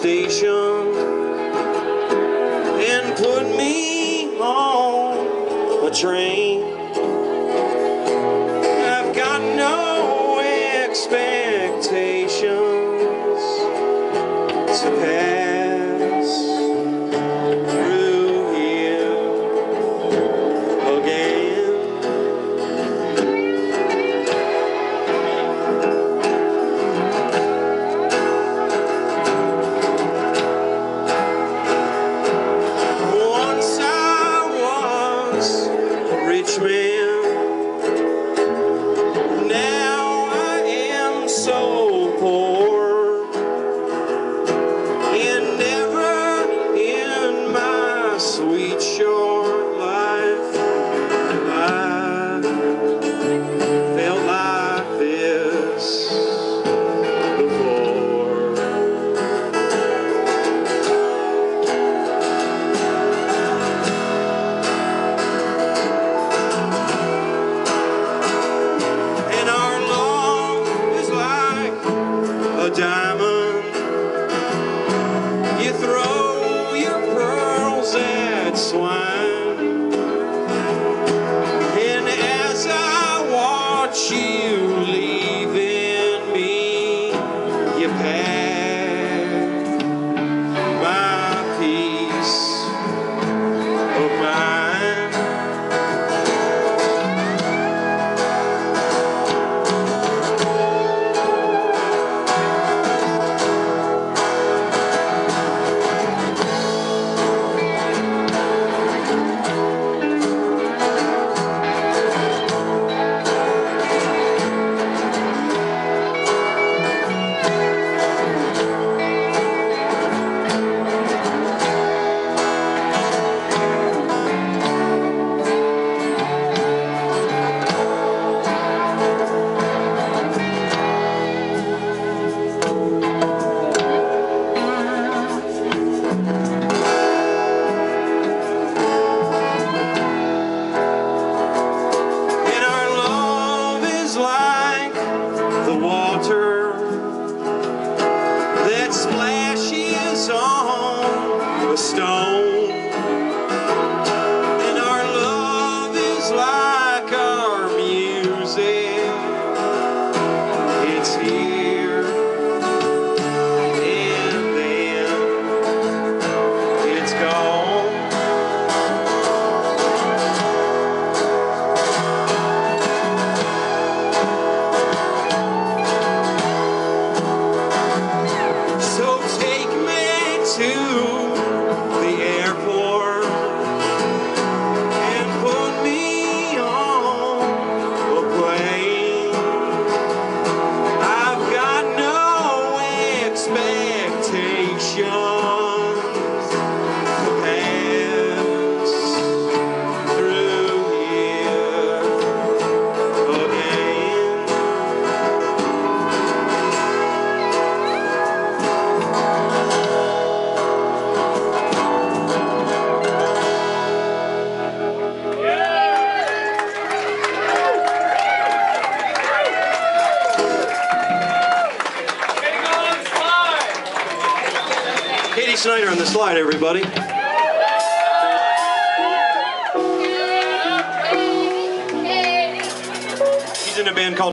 station and put me on a train. I've got no expectations to pass. sweet shore. what she Snyder on the slide, everybody. He's in a band called